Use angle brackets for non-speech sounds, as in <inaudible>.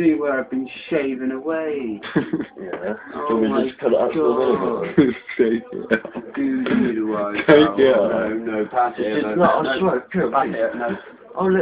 see where I've been shaving away. <laughs> Yeah. Oh my just cut it God. Take it out. Do you do I? Take it No, out. no, pass it. It's no, not, no, pure Pass it. No. Oh, look,